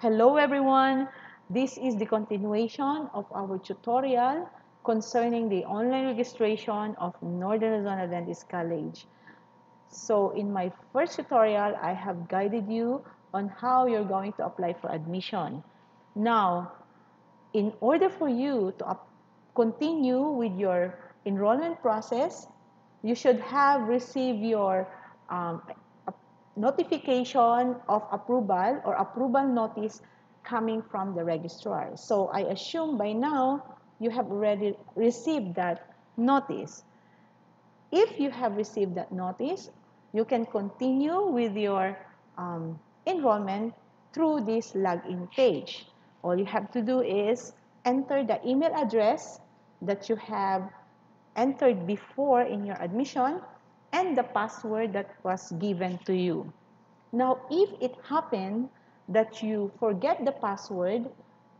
Hello everyone. This is the continuation of our tutorial concerning the online registration of Northern Luzon Adventist College. So in my first tutorial, I have guided you on how you're going to apply for admission. Now, in order for you to continue with your enrollment process, you should have received your um, notification of approval or approval notice coming from the registrar. So I assume by now you have already received that notice. If you have received that notice, you can continue with your um, enrollment through this login page. All you have to do is enter the email address that you have entered before in your admission and the password that was given to you. Now, if it happened that you forget the password,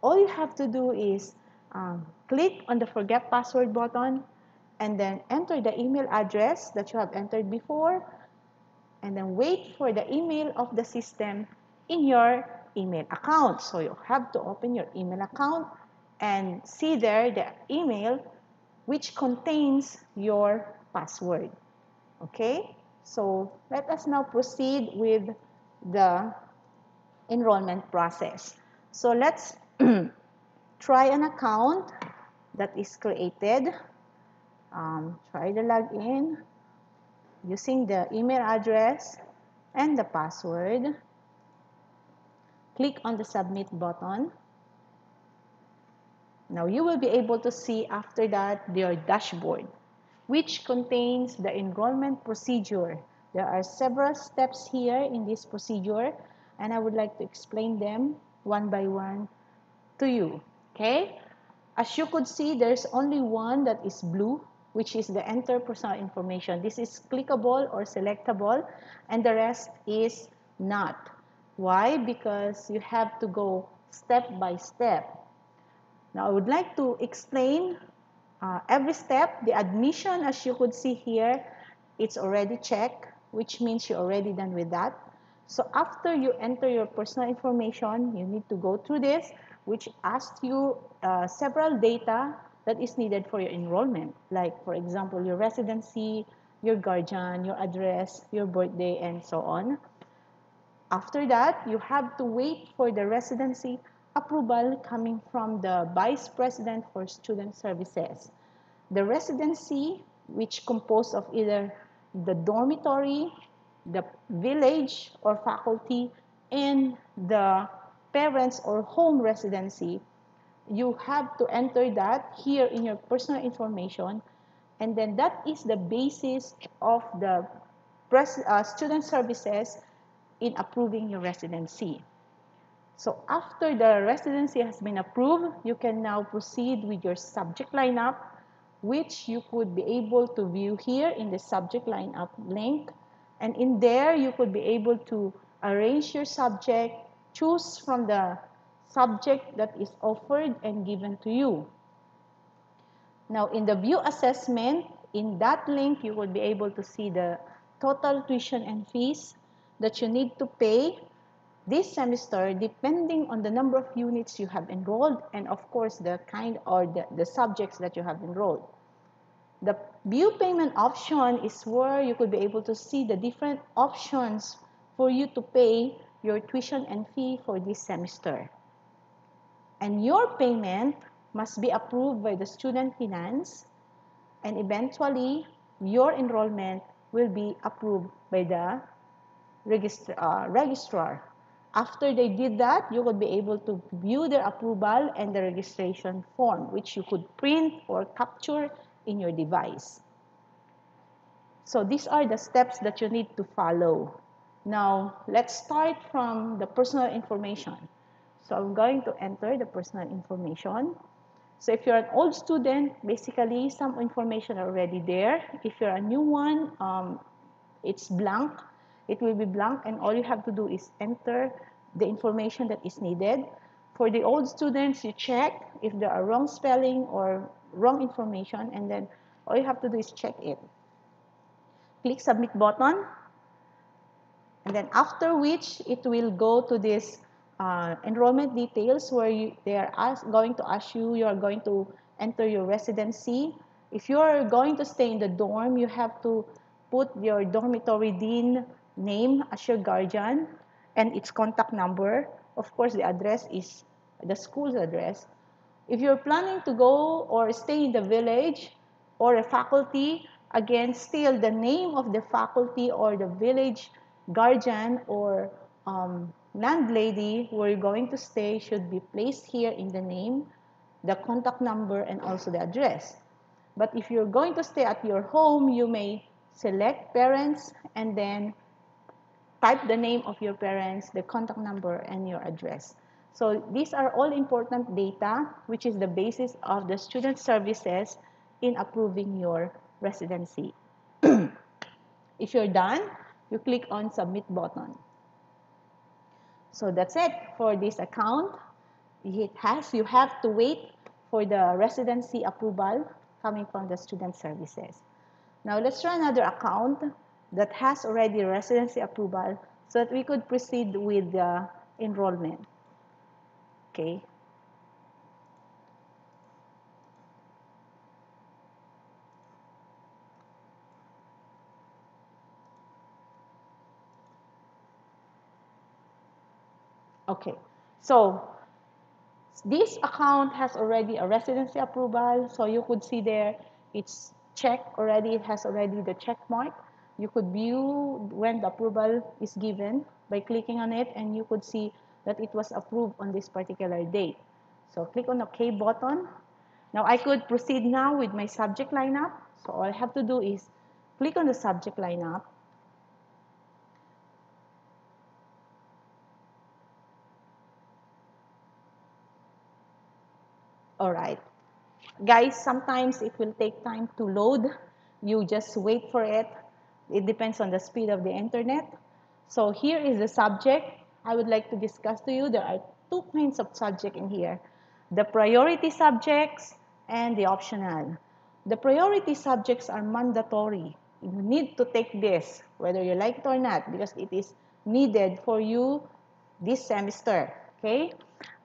all you have to do is um, click on the forget password button and then enter the email address that you have entered before and then wait for the email of the system in your email account. So you have to open your email account and see there the email which contains your password. Okay, so let us now proceed with the enrollment process. So let's try an account that is created. Um, try the login using the email address and the password. Click on the submit button. Now you will be able to see after that your dashboard which contains the enrollment procedure. There are several steps here in this procedure and I would like to explain them one by one to you. Okay? As you could see, there's only one that is blue, which is the enter personal information. This is clickable or selectable and the rest is not. Why? Because you have to go step by step. Now, I would like to explain uh, every step, the admission, as you could see here, it's already checked, which means you're already done with that. So after you enter your personal information, you need to go through this, which asks you uh, several data that is needed for your enrollment. Like, for example, your residency, your guardian, your address, your birthday, and so on. After that, you have to wait for the residency approval coming from the Vice President for Student Services. The residency, which composed of either the dormitory, the village or faculty, and the parents or home residency, you have to enter that here in your personal information, and then that is the basis of the uh, student services in approving your residency. So after the residency has been approved, you can now proceed with your subject lineup, which you could be able to view here in the subject lineup link. And in there, you could be able to arrange your subject, choose from the subject that is offered and given to you. Now, in the view assessment, in that link, you will be able to see the total tuition and fees that you need to pay this semester depending on the number of units you have enrolled and of course the kind or the, the subjects that you have enrolled. The view payment option is where you could be able to see the different options for you to pay your tuition and fee for this semester. And your payment must be approved by the student finance and eventually your enrollment will be approved by the uh, registrar after they did that, you would be able to view their approval and the registration form, which you could print or capture in your device. So these are the steps that you need to follow. Now, let's start from the personal information. So I'm going to enter the personal information. So if you're an old student, basically some information already there. If you're a new one, um, it's blank. It will be blank and all you have to do is enter the information that is needed. For the old students, you check if there are wrong spelling or wrong information and then all you have to do is check it. Click submit button and then after which it will go to this uh, enrollment details where you, they are ask, going to ask you, you are going to enter your residency. If you are going to stay in the dorm, you have to put your dormitory dean name as your guardian and its contact number. Of course, the address is the school's address. If you're planning to go or stay in the village or a faculty, again, still the name of the faculty or the village guardian or um, landlady where you're going to stay should be placed here in the name, the contact number, and also the address. But if you're going to stay at your home, you may select parents and then type the name of your parents, the contact number, and your address. So these are all important data, which is the basis of the student services in approving your residency. if you're done, you click on submit button. So that's it for this account. It has, you have to wait for the residency approval coming from the student services. Now let's try another account that has already residency approval so that we could proceed with the enrollment. Okay. Okay, so this account has already a residency approval, so you could see there it's checked already, it has already the check mark. You could view when the approval is given by clicking on it and you could see that it was approved on this particular date. So click on the OK button. Now I could proceed now with my subject lineup. So all I have to do is click on the subject lineup all right guys sometimes it will take time to load you just wait for it it depends on the speed of the internet. So here is the subject i would like to discuss to you. There are two kinds of subject in here. The priority subjects and the optional. The priority subjects are mandatory. You need to take this whether you like it or not because it is needed for you this semester okay?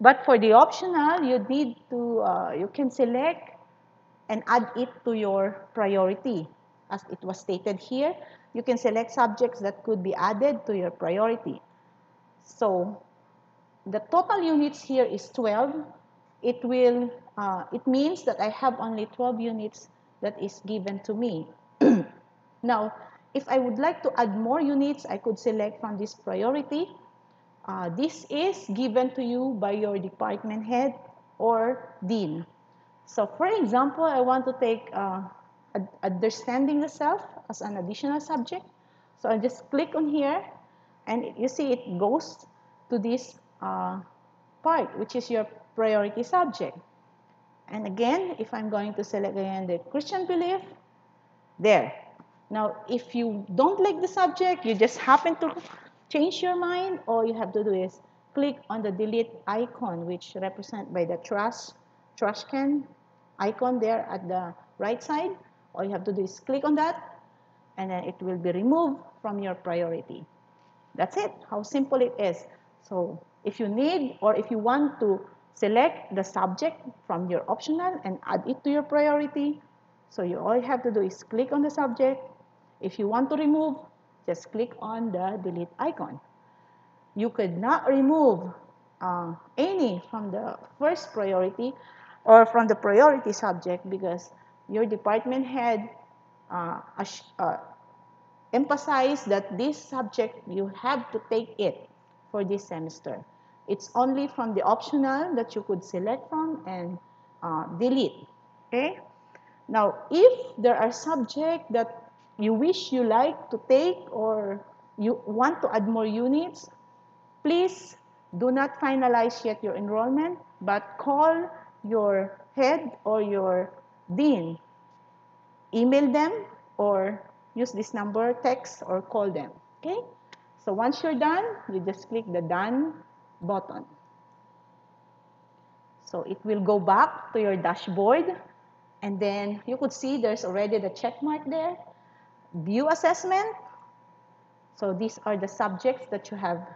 But for the optional, you need to, uh, you can select and add it to your priority. As it was stated here, you can select subjects that could be added to your priority. So the total units here is 12. It will, uh, it means that I have only 12 units that is given to me. now, if I would like to add more units, I could select from this priority uh, this is given to you by your department head or dean. So for example, I want to take uh, understanding the self as an additional subject. So I just click on here and you see it goes to this uh, part, which is your priority subject. And again, if I'm going to select again the Christian belief, there. Now, if you don't like the subject, you just happen to change your mind, all you have to do is click on the delete icon, which represented by the trash, trash can icon there at the right side. All you have to do is click on that, and then it will be removed from your priority. That's it, how simple it is. So if you need or if you want to select the subject from your optional and add it to your priority, so you all you have to do is click on the subject. If you want to remove, just click on the delete icon. You could not remove uh, any from the first priority or from the priority subject because your department head uh, uh, emphasized that this subject you have to take it for this semester. It's only from the optional that you could select from and uh, delete. Okay. Now, if there are subjects that you wish you like to take or you want to add more units, please do not finalize yet your enrollment, but call your head or your dean. Email them or use this number, text, or call them. Okay? So once you're done, you just click the Done button. So it will go back to your dashboard and then you could see there's already the check mark there view assessment. So these are the subjects that you have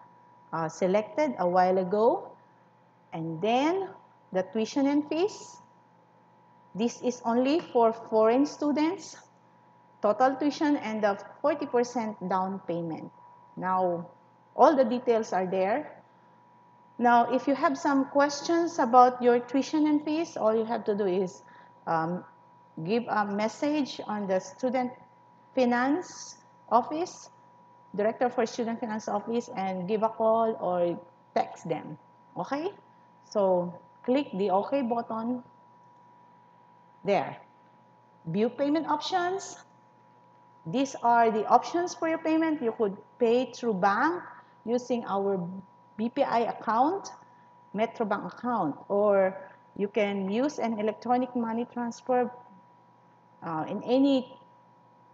uh, selected a while ago. And then the tuition and fees. This is only for foreign students. Total tuition and the 40% down payment. Now, all the details are there. Now, if you have some questions about your tuition and fees, all you have to do is um, give a message on the student finance office, director for student finance office, and give a call or text them. Okay? So, click the OK button there. View payment options. These are the options for your payment. You could pay through bank using our BPI account, Metrobank account, or you can use an electronic money transfer uh, in any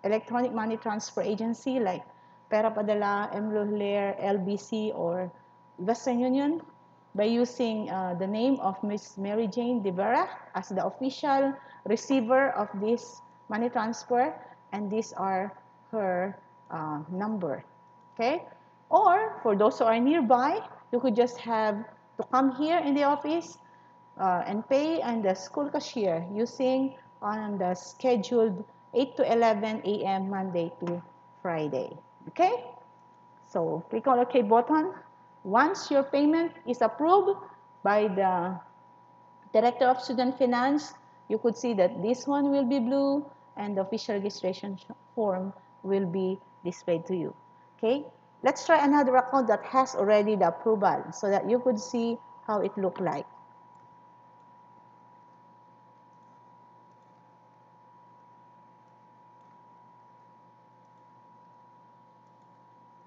electronic money transfer agency like Pera Padala, M Lhuillier, LBC, or Western Union by using uh, the name of Miss Mary Jane De Vera as the official receiver of this money transfer and these are her uh, number okay or for those who are nearby you could just have to come here in the office uh, and pay on the school cashier using on the scheduled 8 to 11 a.m. Monday to Friday. Okay? So click on OK button. Once your payment is approved by the Director of Student Finance, you could see that this one will be blue and the official registration form will be displayed to you. Okay? Let's try another account that has already the approval so that you could see how it look like.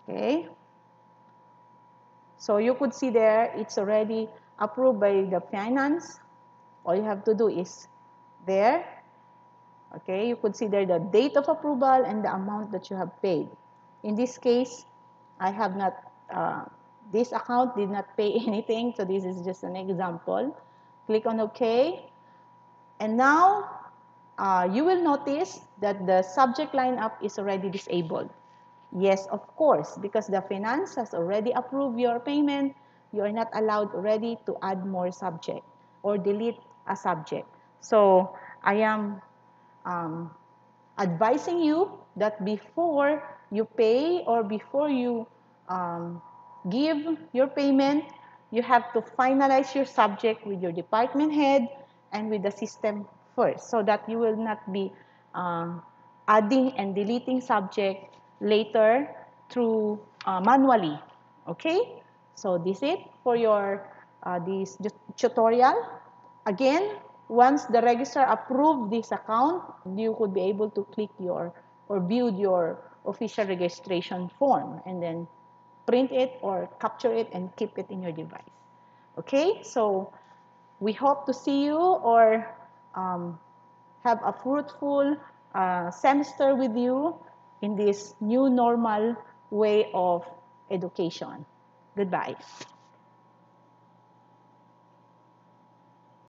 Okay. So you could see there, it's already approved by the finance. All you have to do is there. Okay, you could see there the date of approval and the amount that you have paid. In this case, I have not, uh, this account did not pay anything, so this is just an example. Click on OK. And now, uh, you will notice that the subject lineup is already disabled. Yes, of course, because the finance has already approved your payment, you are not allowed already to add more subject or delete a subject. So I am um, advising you that before you pay or before you um, give your payment, you have to finalize your subject with your department head and with the system first so that you will not be uh, adding and deleting subject later through uh, manually. Okay, so this is it for your uh, this tutorial. Again, once the registrar approved this account, you could be able to click your or view your official registration form and then print it or capture it and keep it in your device. Okay, so we hope to see you or um, have a fruitful uh, semester with you in this new normal way of education. Goodbye.